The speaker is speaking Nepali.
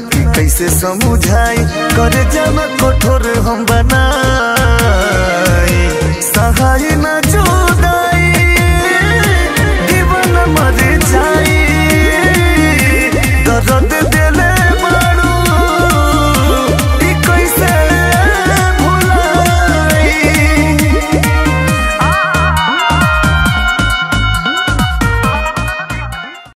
तोरा कैसे समझाई? कर जमा कठोर हम बनाई सहाय ना जोदाई जीवन मर जाई। दर्द